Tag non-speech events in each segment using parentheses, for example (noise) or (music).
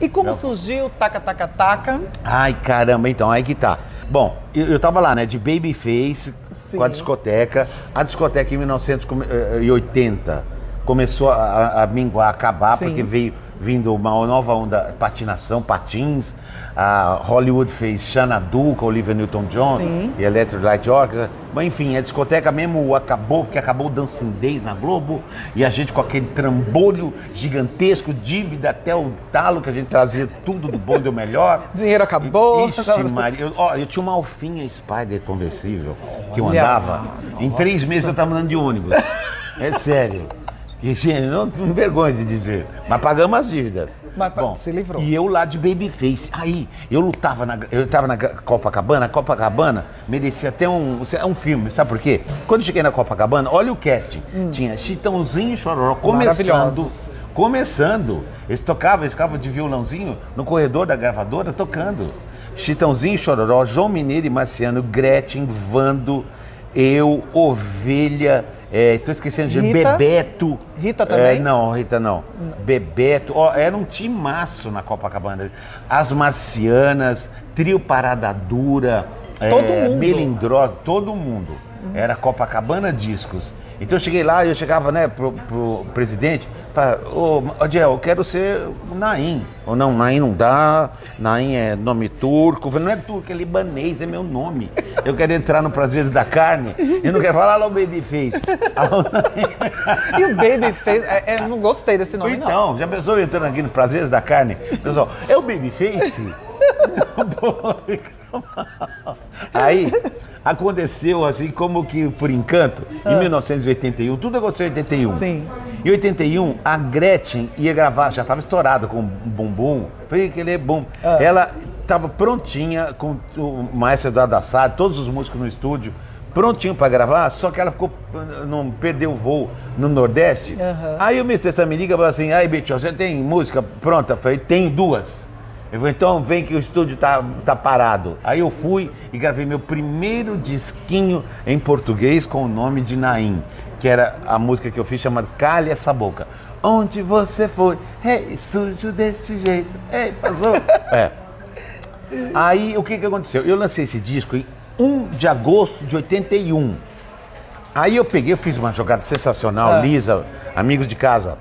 E como surgiu Taca Taca Taca? Ai, caramba, então, aí que tá. Bom, eu, eu tava lá, né, de Babyface, Sim. com a discoteca. A discoteca em 1980 começou a, a minguar, a acabar, Sim. porque veio vindo uma nova onda, patinação, patins. A Hollywood fez Xanadu com Olivia Newton-John e Electric Light Orchestra. Mas enfim, a discoteca mesmo acabou, porque acabou o Dancing Days na Globo e a gente com aquele trambolho gigantesco, dívida até o talo, que a gente trazia tudo do bom e do melhor. (laughs) Dinheiro acabou. Ixi, Maria. Eu, ó, eu tinha uma alfinha Spider conversível que eu andava. Em três meses eu estava andando de ônibus. É sério. Que, gente, não, não vergonha de dizer. Mas pagamos as dívidas. Mas pa- se livrou. E eu lá de Babyface. Aí, eu lutava na. Eu tava na Copacabana, a Copacabana merecia até um, um filme, sabe por quê? Quando cheguei na Copacabana, olha o casting. Tinha Chitãozinho e Chororó começando. Hum. Começando. Eles tocavam, eles ficavam de violãozinho no corredor da gravadora tocando. Chitãozinho e Chororó, João Mineiro e Marciano, Gretchen, Vando, eu, Ovelha, é, tô esquecendo de Rita? Bebeto. Rita também? É, não, Rita não. Bebeto, ó, era um timaço na Copacabana. As Marcianas, Trio Parada Dura, Todo é, mundo. Melindró, todo mundo. Era Copacabana Discos. Então eu cheguei lá e eu chegava, né, pro, pro presidente, falava, ô, Adiel, eu quero ser o Naim. Ou não, Naim não dá, Naim é nome turco. Eu falei, não é turco, é libanês, é meu nome. Eu quero entrar no Prazeres da Carne e não quero falar lá (laughs) o Babyface. E o Baby fez. É, é, não gostei desse nome, não. Então, já pensou entrando aqui no Prazeres da Carne? Pessoal, é o Babyface? (laughs) (laughs) (laughs) Aí, aconteceu assim, como que por encanto, em 1981, tudo aconteceu em 81. Sim. Em 81, a Gretchen ia gravar, já estava estourada com bumbum, foi aquele bum. Ela estava prontinha com o maestro Eduardo Assad, todos os músicos no estúdio, prontinho para gravar, só que ela ficou, não perdeu o voo no Nordeste. Aham. Aí o Mr. Sam me liga e fala assim, aí, Bicho, você tem música pronta? Eu falei, tem duas. Eu falei, então vem que o estúdio tá, tá parado. Aí eu fui e gravei meu primeiro disquinho em português com o nome de Naim, que era a música que eu fiz chamada Calha essa boca. Onde você foi? Ei, sujo desse jeito. Ei, passou. (laughs) É. Aí o que, que aconteceu? Eu lancei esse disco em 1 de agosto de 81. Aí eu peguei, eu fiz uma jogada sensacional, Ah. Lisa, amigos de casa.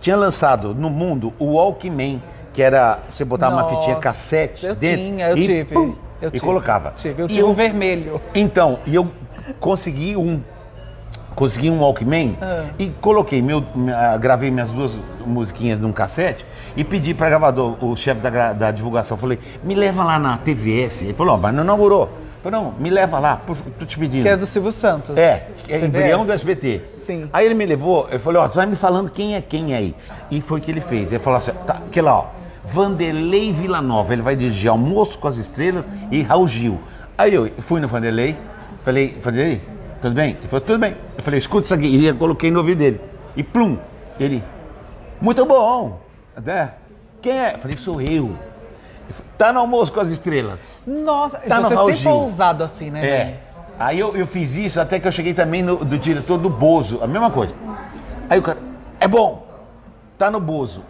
Tinha lançado no mundo o Walkman, que era você botava uma Nossa, fitinha cassete eu dentro tinha, eu e, tive, pum, eu e tive, colocava. Tive, eu E tive um vermelho. Então, e eu consegui um. Consegui um Walkman Ah. e coloquei meu, minha- gravei minhas duas musiquinhas num cassete e pedi para gravador, o chefe da, da divulgação, falei, me leva lá na TVS. Ele falou, mas não inaugurou. Eu falei, não, me leva lá, por, tô te pedindo. Que é do Silvio Santos. É, que é TVS. embrião do SBT. Sim. Aí ele me levou, eu falei, ó, você vai me falando quem é quem aí. E foi o que ele fez. Ele falou assim, tá, aquele lá, ó, Vanderlei Villanova, ele vai dirigir Almoço com as Estrelas e Raul Gil. Aí eu fui no Vanderlei, falei, Vanderlei, tudo bem? Ele falou, tudo bem. Eu falei, escuta isso aqui. E eu coloquei no ouvido dele. E plum, ele, muito bom. Até, quem é? Eu falei, sou eu. Tá no Almoço com as Estrelas. Nossa, Tá no você Raul sempre foi ousado assim, né? É. Aí eu, eu fiz isso até que eu cheguei também no, do diretor do Bozo, a mesma coisa. Aí o cara, é bom, tá no Bozo.